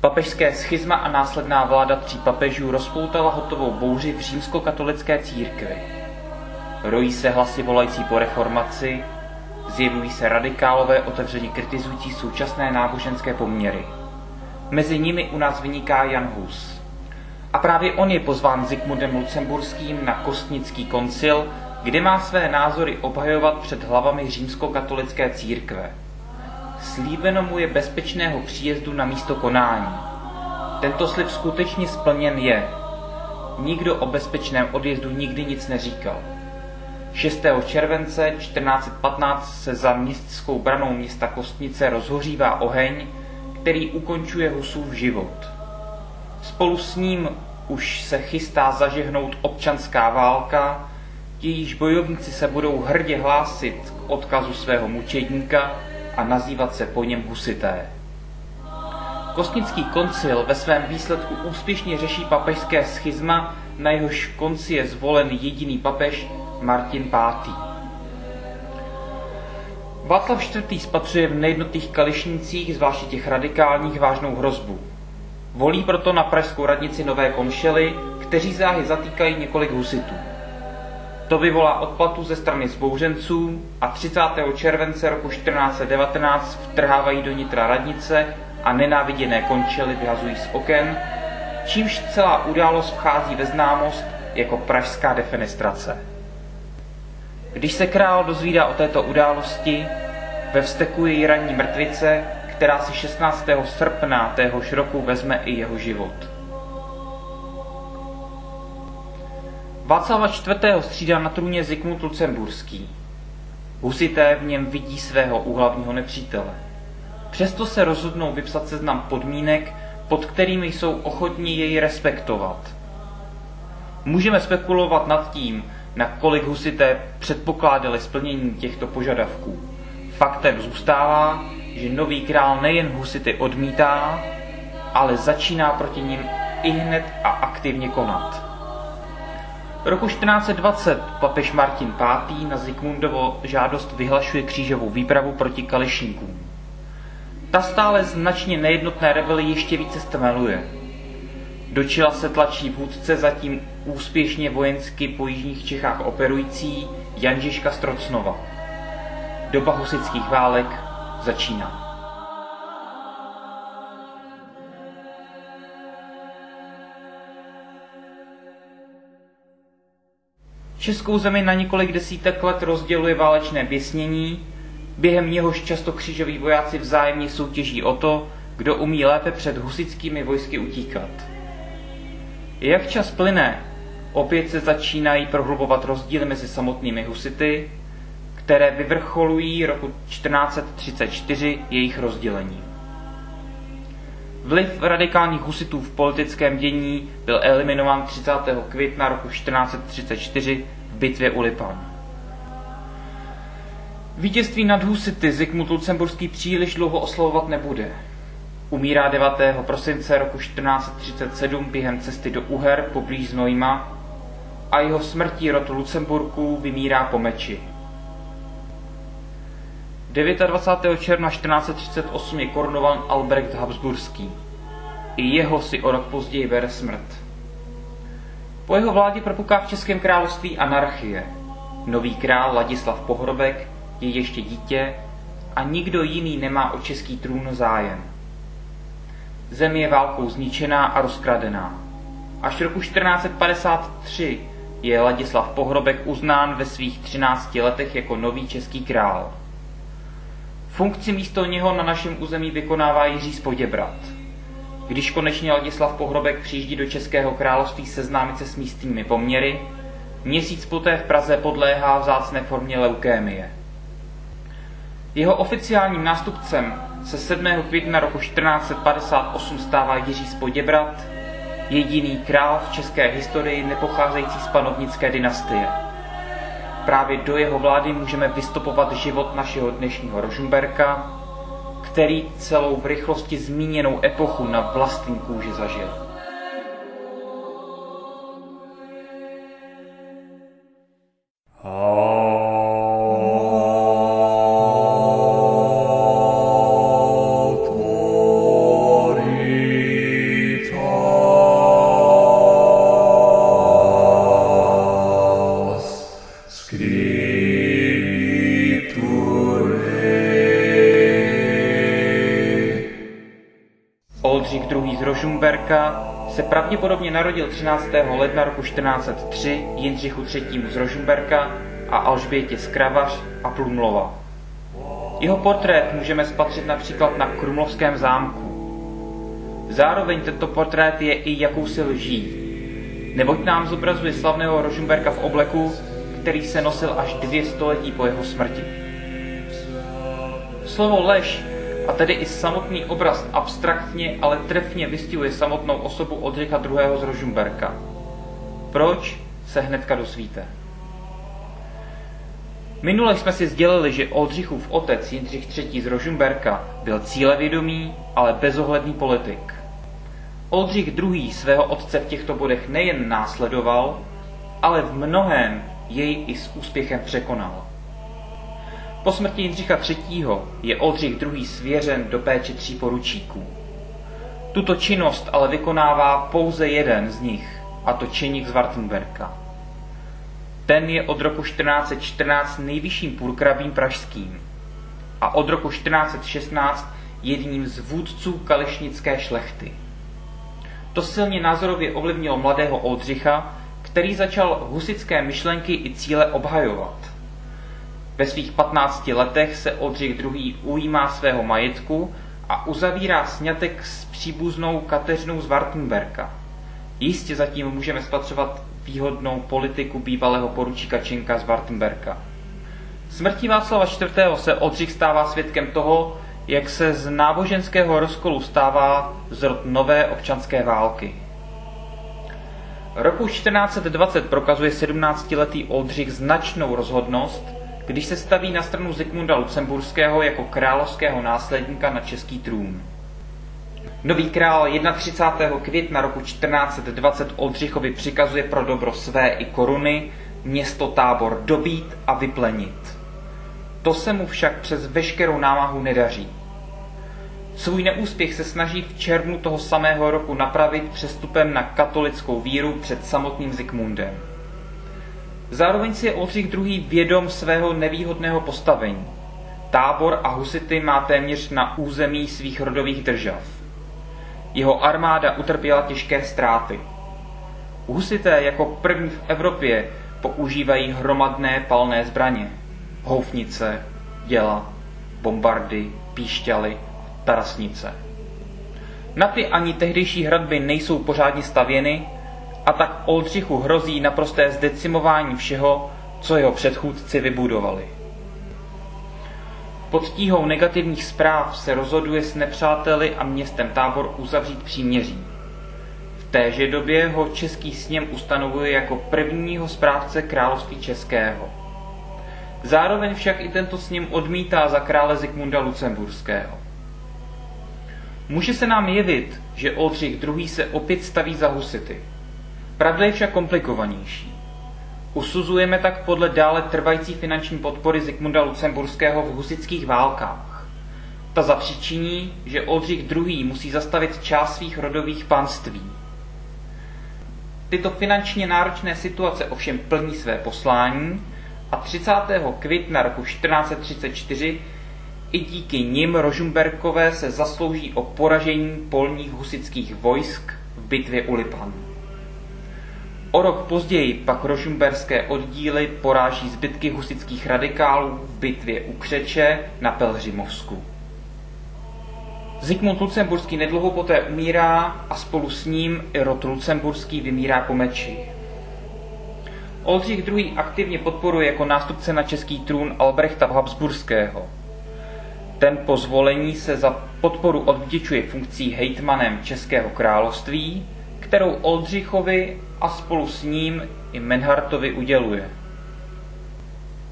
Papežské schizma a následná vláda tří papežů rozpoutala hotovou bouři v římskokatolické církvi. Rojí se hlasy volající po reformaci, zjevují se radikálové otevřeně kritizující současné náboženské poměry. Mezi nimi u nás vyniká Jan Hus. A právě on je pozván Zikmundem Lucemburským na Kostnický koncil, kde má své názory obhajovat před hlavami římskokatolické církve. Slíbeno mu je bezpečného příjezdu na místo konání. Tento slib skutečně splněn je. Nikdo o bezpečném odjezdu nikdy nic neříkal. 6. července 1415 se za městskou branou města Kostnice rozhořívá oheň, který ukončuje Husův život. Spolu s ním už se chystá zažehnout občanská válka, jejíž bojovníci se budou hrdě hlásit k odkazu svého mučedníka a nazývat se po něm husité. Kostnický koncil ve svém výsledku úspěšně řeší papežské schizma, na jehož konci je zvolen jediný papež Martin V. Václav IV. spatřuje v nejednotných kališnicích, zvláště těch radikálních, vážnou hrozbu. Volí proto na pražskou radnici Nové Konšely, kteří záhy zatýkají několik husitů. To vyvolá odplatu ze strany zbouřenců a 30. července roku 1419 vtrhávají do nitra radnice a nenáviděné končely vyhazují z oken, čímž celá událost vchází ve známost jako pražská defenestrace. Když se král dozvídá o této události, ve vzteku její ranní mrtvice, která si 16. srpna téhož roku vezme i jeho život. Václava IV. střídá na trůně Zikmund Lucemburský. Husité v něm vidí svého úhlavního nepřítele. Přesto se rozhodnou vypsat seznam podmínek, pod kterými jsou ochotní jej respektovat. Můžeme spekulovat nad tím, nakolik husité předpokládali splnění těchto požadavků. Faktem zůstává, že nový král nejen husity odmítá, ale začíná proti ním i hned a aktivně konat. Roku 1420 papež Martin V. na Zikmundovo žádost vyhlašuje křížovou výpravu proti Kališníkům. Ta stále značně nejednotné rebely ještě více stmeluje. Do čela se tlačí vůdce zatím úspěšně vojensky po jižních Čechách operující Jan Žižka Strocnova. Doba husických válek začíná. Českou zemi na několik desítek let rozděluje válečné běsnění, během něhož často křižoví vojáci vzájemně soutěží o to, kdo umí lépe před husickými vojsky utíkat. Jak čas plyne, opět se začínají prohlubovat rozdíly mezi samotnými husity, které vyvrcholují roku 1434 jejich rozdělení. Vliv radikálních husitů v politickém dění byl eliminován 30. května roku 1434 v bitvě u Lipan. Vítězství nad husity Zikmund Lucemburský příliš dlouho oslovovat nebude. Umírá 9. prosince roku 1437 během cesty do Uher poblíž Znojma a jeho smrtí rod Lucemburků vymírá po meči. 29. června 1438 je korunovan Albrecht Habsburský. I jeho si o rok později bere smrt. Po jeho vládě propuká v Českém království anarchie. Nový král Ladislav Pohrobek je ještě dítě a nikdo jiný nemá o český trůn zájem. Zem je válkou zničená a rozkradená. Až roku 1453 je Ladislav Pohrobek uznán ve svých 13 letech jako nový český král. Funkci místo něho na našem území vykonává Jiří Spoděbrat. Když konečně Ladislav Pohrobek přijíždí do Českého království seznámit se s místními poměry, měsíc poté v Praze podléhá vzácné formě leukémie. Jeho oficiálním nástupcem se 7. května roku 1458 stává Jiří Spoděbrat, jediný král v české historii nepocházející z panovnické dynastie. Právě do jeho vlády můžeme vystupovat život našeho dnešního Rožumberka, který celou v rychlosti zmíněnou epochu na vlastní kůži zažil. Rožumberka se pravděpodobně narodil 13. ledna roku 1403 Jindřichu III. z Rožumberka a Alžbětě z Kravař a Plumlova. Jeho portrét můžeme spatřit například na Krumlovském zámku. Zároveň tento portrét je i jakousi lží, neboť nám zobrazuje slavného Rožumberka v obleku, který se nosil až dvě století po jeho smrti. Slovo lež a tedy i samotný obraz abstraktně, ale trefně vystihuje samotnou osobu Oldřicha II. z Rožumberka. Proč se hnedka dosvíte? Minule jsme si sdělili, že Oldřichův otec Jindřich III. z Rožumberka byl cílevědomý, ale bezohledný politik. Oldřich II. svého otce v těchto bodech nejen následoval, ale v mnohém jej i s úspěchem překonal. Po smrti Jindřicha III. je Oldřich II. svěřen do péče tří poručíků. Tuto činnost ale vykonává pouze jeden z nich, a to Čeník z Wartenberka. Ten je od roku 1414 nejvyšším purkrabím pražským a od roku 1416 jedním z vůdců kališnické šlechty. To silně názorově ovlivnilo mladého Oldřicha, který začal husické myšlenky i cíle obhajovat. Ve svých 15 letech se Oldřich II. ujímá svého majetku a uzavírá snětek s příbuznou Kateřinou z Wartenberka. Jistě zatím můžeme spatřovat výhodnou politiku bývalého poručíka Čenka z Wartenberka. Smrtí Václava IV. se Oldřich stává svědkem toho, jak se z náboženského rozkolu stává zrod nové občanské války. Roku 1420 prokazuje 17-letý Oldřich značnou rozhodnost, když se staví na stranu Zikmunda Lucemburského jako královského následníka na český trůn. Nový král 31. května roku 1420 Oldřichovi přikazuje pro dobro své i koruny město tábor dobít a vyplenit. To se mu však přes veškerou námahu nedaří. Svůj neúspěch se snaží v červnu toho samého roku napravit přestupem na katolickou víru před samotným Zikmundem. Zároveň si je Oldřich II. vědom svého nevýhodného postavení. Tábor a husity má téměř na území svých rodových držav. Jeho armáda utrpěla těžké ztráty. Husité jako první v Evropě používají hromadné palné zbraně. Houfnice, děla, bombardy, píšťaly, tarasnice. Na ty ani tehdejší hradby nejsou pořádně stavěny a tak Oldřichu hrozí naprosté zdecimování všeho, co jeho předchůdci vybudovali. Pod tíhou negativních zpráv se rozhoduje s nepřáteli a městem Tábor uzavřít příměří. V téže době ho český sněm ustanovuje jako prvního správce království českého. Zároveň však i tento sněm odmítá za krále Zikmunda Lucemburského. Může se nám jevit, že Oldřich II. se opět staví za husity. Pravda je však komplikovanější. Usuzujeme tak podle dále trvající finanční podpory Zikmunda Lucemburského v husických válkách. Ta zapříčiní, že Oldřich II. musí zastavit část svých rodových panství. Tyto finančně náročné situace ovšem plní své poslání a 30. května roku 1434 i díky nim Rožumberkové se zaslouží o poražení polních husických vojsk v bitvě u Lipan. O rok později pak rožumberské oddíly poráží zbytky husických radikálů v bitvě u Křeče na Pelhřimovsku. Zikmund Lucemburský nedlouho poté umírá a spolu s ním i rod Lucemburský vymírá po meči. Oldřich II. aktivně podporuje jako nástupce na český trůn Albrechta Habsburského – ten po zvolení se za podporu odvděčuje funkcí hejtmanem Českého království, kterou Oldřichovi a spolu s ním i Menhartovi uděluje.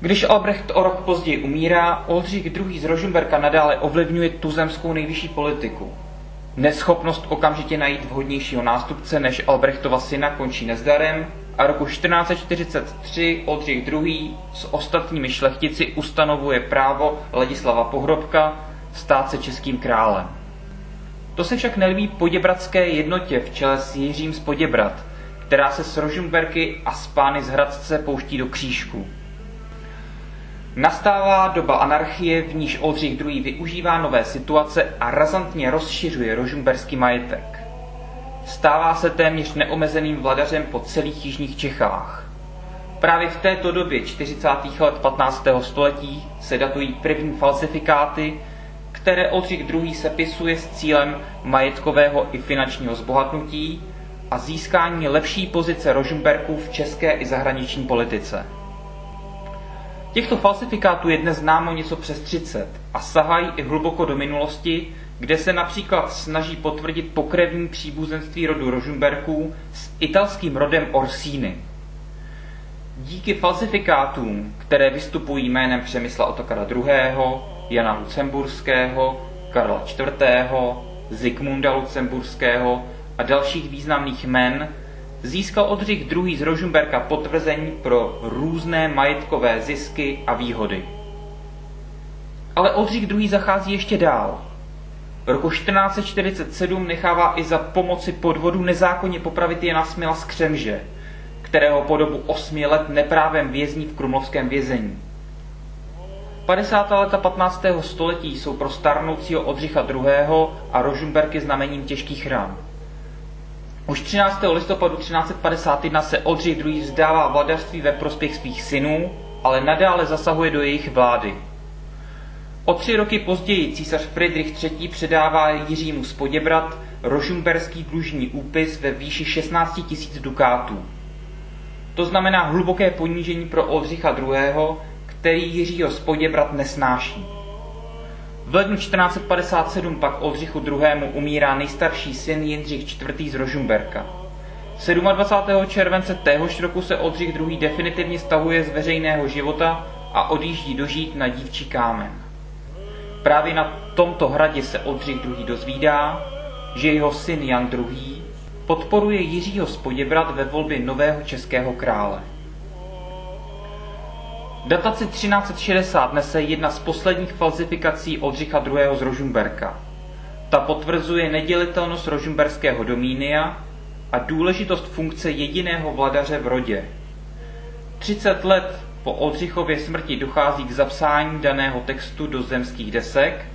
Když Albrecht o rok později umírá, Oldřich II. z Rožumberka nadále ovlivňuje tuzemskou nejvyšší politiku. Neschopnost okamžitě najít vhodnějšího nástupce než Albrechtova syna končí nezdarem a roku 1443 Oldřich II. s ostatními šlechtici ustanovuje právo Ladislava Pohrobka stát se českým králem. To se však nelíbí poděbradské jednotě v čele s Jiřím z Poděbrad, která se s Rožumberky a s pány z Hradce pouští do křížku. Nastává doba anarchie, v níž Oldřich II. využívá nové situace a razantně rozšiřuje rožumberský majetek. stává se téměř neomezeným vladařem po celých jižních Čechách. Právě v této době 40. let 15. století se datují první falsifikáty, které Oldřich II. sepisuje s cílem majetkového i finančního zbohatnutí a získání lepší pozice Rožmberků v české i zahraniční politice. Těchto falsifikátů je dnes známo něco přes 30 a sahají i hluboko do minulosti, kde se například snaží potvrdit pokrevní příbuzenství rodu Rožmberků s italským rodem Orsini. Díky falsifikátům, které vystupují jménem Přemysla Otokara II., Jana Lucemburského, Karla IV., Zikmunda Lucemburského a dalších významných men, získal Odřich II. z Rožmberka potvrzení pro různé majetkové zisky a výhody. Ale Odřich II. zachází ještě dál. Roku 1447 nechává i za pomoci podvodu nezákonně popravit Jana Smila z Křemže, kterého po dobu osmi let neprávem vězní v krumlovském vězení. 50. leta 15. století jsou pro starnoucího Odřicha II. a Rožumberky znamením těžkých ran. Už 13. listopadu 1351 se Oldřich II. vzdává vladařství ve prospěch svých synů, ale nadále zasahuje do jejich vlády. O tři roky později císař Friedrich III. předává Jiřímu z Poděbrat rožumberský dlužní úpis ve výši 16 000 dukátů. To znamená hluboké ponížení pro Oldřicha II., který Jiřího z Poděbrat nesnáší. V lednu 1457 pak Oldřichu II. umírá nejstarší syn Jindřich IV. z Rožumberka. 27. července téhož roku se Oldřich II. definitivně stahuje z veřejného života a odjíždí dožít na dívčí kámen. Právě na tomto hradě se Oldřich II. dozvídá, že jeho syn Jan II. podporuje Jiřího z Poděbrat ve volbě nového českého krále. Dataci 1360 nese jedna z posledních falzifikací Oldřicha II. z Rožumberka. Ta potvrzuje nedělitelnost rožumberského domínia a důležitost funkce jediného vladaře v rodě. 30 let po Oldřichově smrti dochází k zapsání daného textu do zemských desek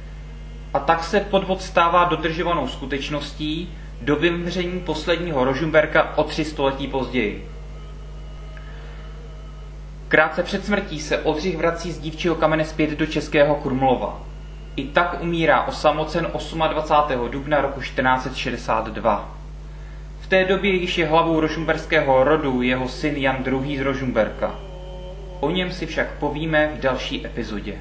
a tak se podvod stává dodržovanou skutečností do vymření posledního Rožumberka o tři století později. Krátce před smrtí se Oldřich vrací z dívčího kamene zpět do Českého Krumlova. I tak umírá osamocen 28. dubna roku 1462. V té době již je hlavou rožumberského rodu jeho syn Jan II. z Rožumberka. O něm si však povíme v další epizodě.